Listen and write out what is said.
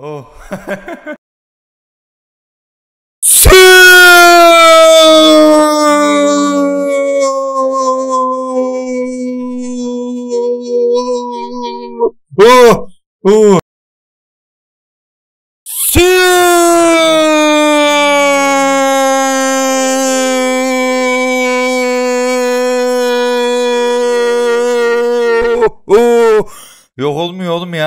Oh. oh, oh. Oh, Yok olmuyor oğlum ya.